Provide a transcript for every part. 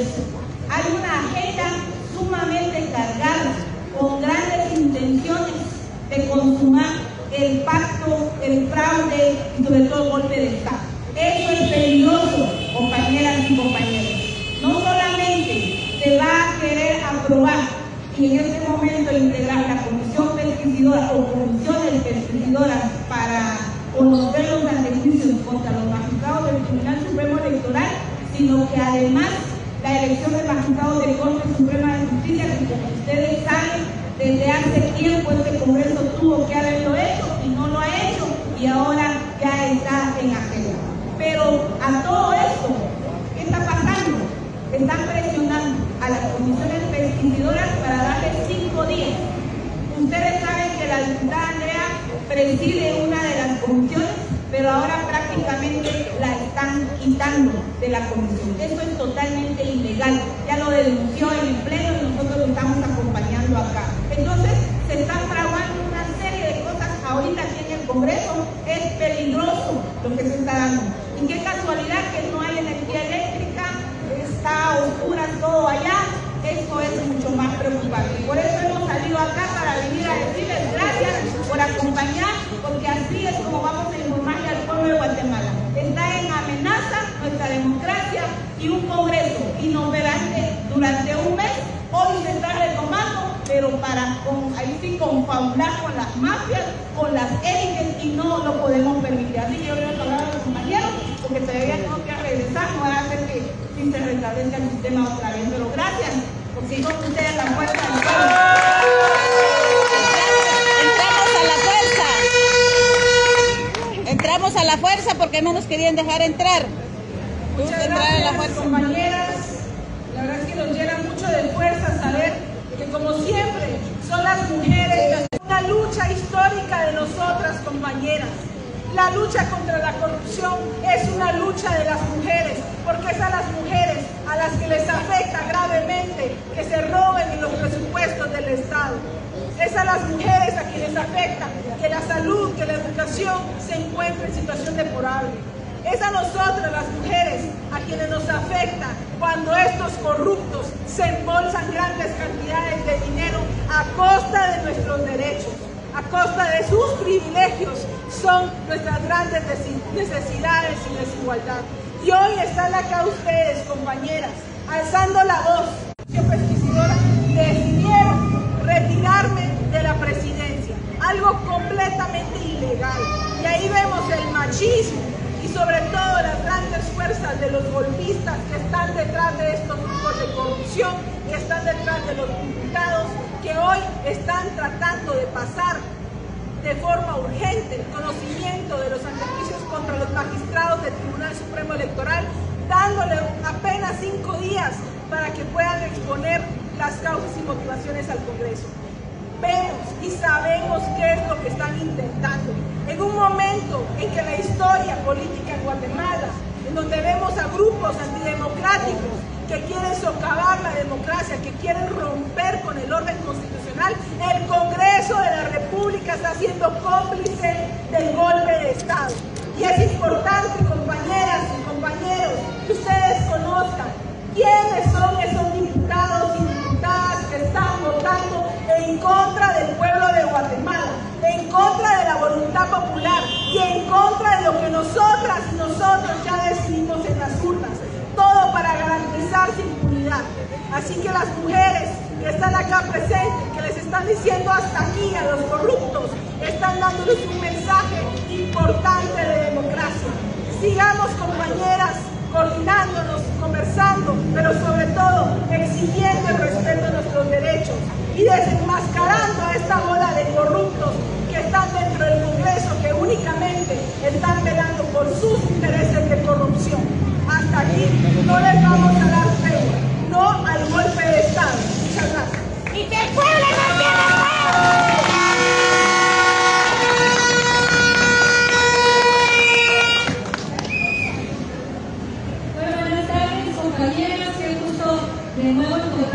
Hay una agenda sumamente cargada, con grandes intenciones de consumar el pacto, el fraude y sobre todo el golpe de Estado. Eso es peligroso, compañeras y compañeros. No solamente se va a querer aprobar y en este momento integrar la comisión pesquisidora o comisiones pesticidoras para conocer los antecisos contra los magistrados del Tribunal Supremo Electoral, sino que además la elección de magistrados de Corte Suprema de Justicia, que como ustedes saben, desde hace tiempo este Congreso tuvo que haberlo hecho y no lo ha hecho y ahora ya está en agenda. Pero a todo esto, ¿qué está pasando? Están presionando a las comisiones pesquisidoras para darle cinco días. Ustedes saben que la diputada Andrea preside una de las comisiones, pero ahora prácticamente la están quitando de la comisión. Eso es totalmente ilegal. Ya lo denunció en el Pleno y nosotros lo estamos acompañando acá. Entonces, se está fraguando una serie de cosas ahorita aquí en el Congreso. Es peligroso lo que se está dando. Y qué casualidad que no hay energía eléctrica, está oscura todo allá. Eso es mucho más preocupante. Por eso hemos salido acá para venir a decirles gracias por acompañar, porque así es como vamos a informarle al pueblo de Guatemala. Está en amenaza nuestra democracia y un Congreso inoperante durante un mes. Hoy se está retomando, pero para con, ahí sí confabular con las mafias, con las élites y no lo podemos permitir. Así que yo voy a hablar a los compañeros, porque todavía tengo que regresar, no va a hacer que si se restablezca el sistema otra vez. Pero gracias, porque son ustedes la fuerza del pueblo. Entramos a la fuerza porque no nos querían dejar entrar. Muchas entrar a la gracias, fuerza. compañeras. La verdad es que nos llena mucho de fuerza saber que, como siempre, son las mujeres las- una lucha histórica de nosotras, compañeras. La lucha contra la corrupción es una lucha de las mujeres, porque es a las mujeres a las que les afecta gravemente que se roben en los presupuestos del Estado. Es a las mujeres a quienes afecta que la salud, que la educación se encuentre en situación deplorable. Es a nosotras las mujeres a quienes nos afecta cuando estos corruptos se embolsan grandes cantidades de dinero a costa de nuestros derechos, a costa de sus privilegios, son nuestras grandes necesidades y desigualdad. Y hoy están acá ustedes, compañeras, alzando la voz. Que pesquisidora decidieron retirarme de la presidencia, algo completamente ilegal. Y ahí vemos el machismo y sobre todo las grandes fuerzas de los golpistas que están detrás de estos grupos de corrupción, que están detrás de los diputados, que hoy están tratando de pasar de forma urgente el conocimiento de los antejuicios contra los magistrados del Tribunal Supremo Electoral, dándole apenas cinco días para que puedan exponer las causas y motivaciones al Congreso. Vemos y sabemos qué es lo que están intentando. En un momento en que la historia política en Guatemala, en donde vemos a grupos antidemocráticos que quieren socavar la democracia, que quieren romper con el orden constitucional, el Congreso de la República está siendo cómplice del golpe de Estado. Y es importante, y en contra de lo que nosotras nosotros ya decidimos en las urnas. Todo para garantizar su impunidad. Así que las mujeres que están acá presentes, que les están diciendo hasta aquí a los corruptos, están dándoles un mensaje importante de democracia. Sigamos compañeras coordinándonos, conversando, pero sobre todo exigiendo el respeto de nuestros derechos y desenmascarando a esta bola de corruptos que están dentro del Congreso, que únicamente están velando por sus intereses de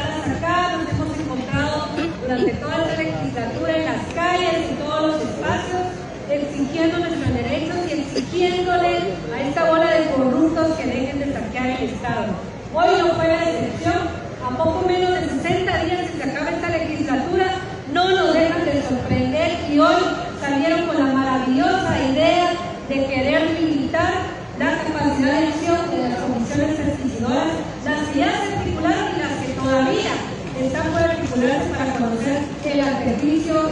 acá, nos hemos encontrado durante toda esta legislatura en las calles, en todos los espacios, exigiendo nuestros derechos y exigiéndole a esta bola de corruptos que dejen de saquear el Estado. Hoy no fue la excepción, a poco menos de 60 días que se acaba esta legislatura, no nos dejan de sorprender y hoy salieron con la maravillosa idea de querer limitar la capacidad de acción de las comisiones certificadoras, las que ya se articularon y las que todavía están por articularse para conocer el artificio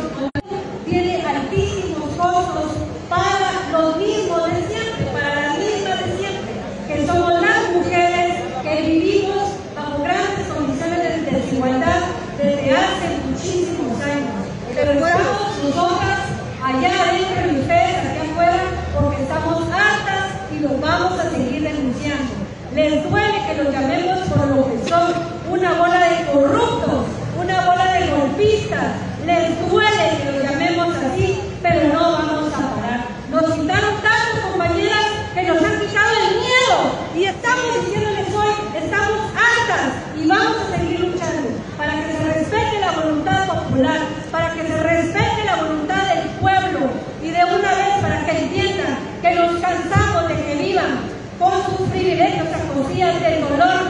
tiene altísimos costos para los mismos de siempre, para las mismas de siempre, que somos las mujeres que vivimos bajo grandes condiciones de desigualdad desde hace muchísimos años. Pero estamos nosotras allá adentro y ustedes aquí afuera porque estamos hartas y los vamos a seguir denunciando. Les duele que los llamemos por lo que son una bola de corruptos, una bola de golpistas. Les duele que los llamemos así, pero no vamos a parar. Nos quitaron tantas compañeras que nos han quitado el miedo y estamos diciéndoles hoy, estamos hartas y vamos a seguir luchando para que se respete la voluntad popular, para que se respete la voluntad del pueblo y de una vez para que entiendan que nos cansamos de que vivan con sus privilegios a costillas del dolor,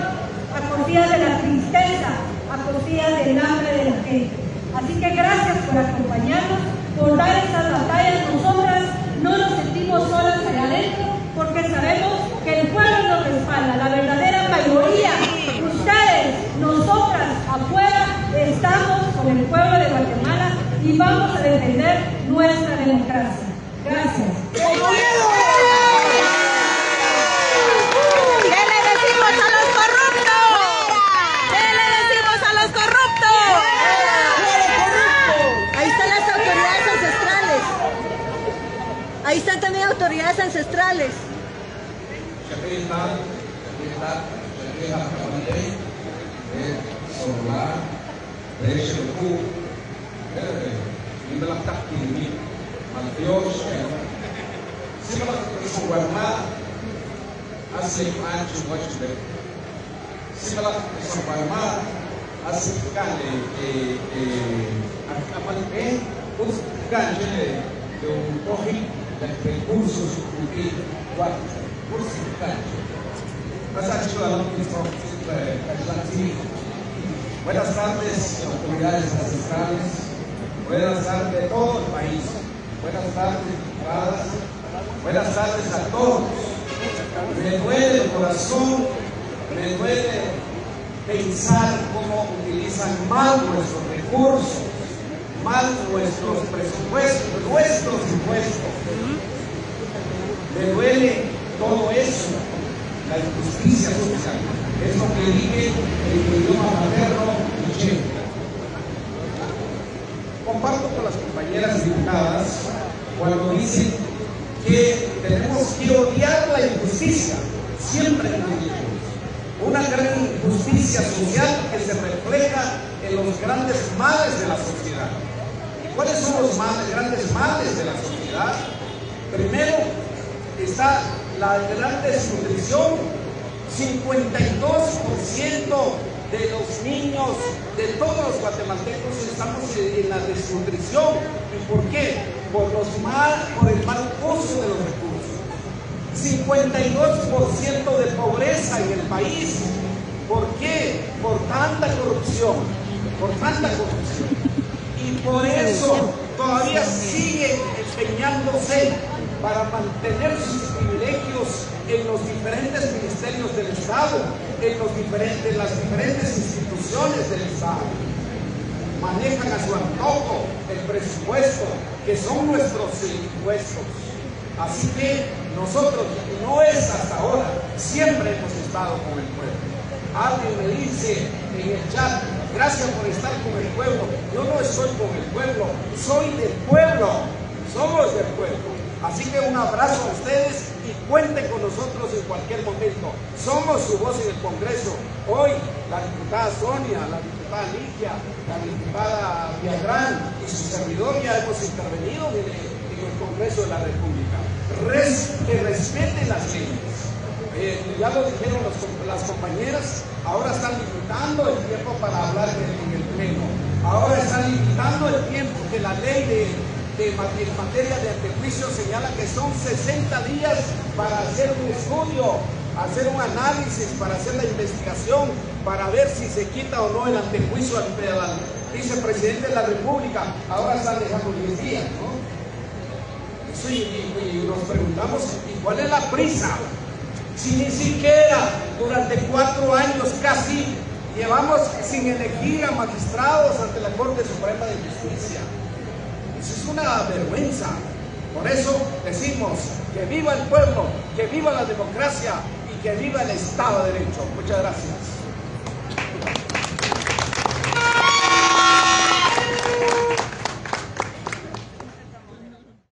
a costillas de la tristeza, del hambre de la gente. Así que gracias por acompañarnos, por dar estas batallas. Nosotras no nos sentimos solas allá adentro porque sabemos que el pueblo nos respalda, la verdadera mayoría. Ustedes, nosotras afuera, estamos con el pueblo de Guatemala y vamos a defender nuestra democracia. Gracias. ¿Qué le decimos a los corruptos? ¿Qué le decimos a los corruptos? Ahí están las autoridades ancestrales. Ahí están autoridades ancestrales. Jakarta, Jakarta, Jakarta, Jakarta, Solar, Resheku, Imelah Takini, Malfios, Simalah Kesuwarna, Asik Anju Wajbe, Simalah Kesuwarna, Asik Kale, Akamal E, Us Kale, Yung Tohi, dan recursos que Wajbe. por Buenas tardes, autoridades ancestrales. Buenas tardes a todo el país. Buenas tardes, diputadas. Buenas tardes a todos. Me duele el corazón, me duele pensar cómo utilizan mal nuestros recursos, mal nuestros presupuestos, nuestros impuestos. Me duele todo eso, la injusticia social, es lo que dije en mi idioma materno. Comparto con las compañeras diputadas cuando dicen que tenemos que odiar la injusticia, siempre una gran injusticia social que se refleja en los grandes males de la sociedad. ¿Y cuáles son los grandes males de la sociedad? Primero está la gran desnutrición. 52% de los niños, de todos los guatemaltecos, estamos en la desnutrición. ¿Y por qué? Por, los mal, por el mal uso de los recursos. 52% de pobreza en el país. ¿Por qué? Por tanta corrupción. Por tanta corrupción. Por eso todavía siguen empeñándose para mantener sus privilegios en los diferentes ministerios del Estado, en, los diferentes, las diferentes instituciones del Estado. Manejan a su antojo el presupuesto, que son nuestros impuestos. Así que nosotros, no es hasta ahora, siempre hemos estado con el pueblo. Alguien me dice en el chat, gracias por estar con el pueblo. Yo no estoy con el pueblo, soy del pueblo, somos del pueblo. Así que un abrazo a ustedes y cuenten con nosotros en cualquier momento. Somos su voz en el Congreso. Hoy la diputada Sonia, la diputada Ligia, la diputada Villagrán y su servidor ya hemos intervenido en el, en el Congreso de la República. Res, que respeten las leyes, eh, ya lo dijeron las compañeras, ahora están limitando el tiempo para hablar en, el pleno. Ahora están limitando el tiempo que la ley de, en materia de antejuicio señala que son 60 días para hacer un estudio, hacer un análisis, para hacer la investigación, para ver si se quita o no el antejuicio al, al vicepresidente de la República. Ahora están dejando 10 días, ¿no? Eso y, y- y nos preguntamos, ¿y cuál es la prisa? Si ni siquiera durante cuatro años casi llevamos sin elegir a magistrados ante la Corte Suprema de Justicia. Eso es una vergüenza. Por eso decimos que viva el pueblo, que viva la democracia y que viva el Estado de Derecho. Muchas gracias.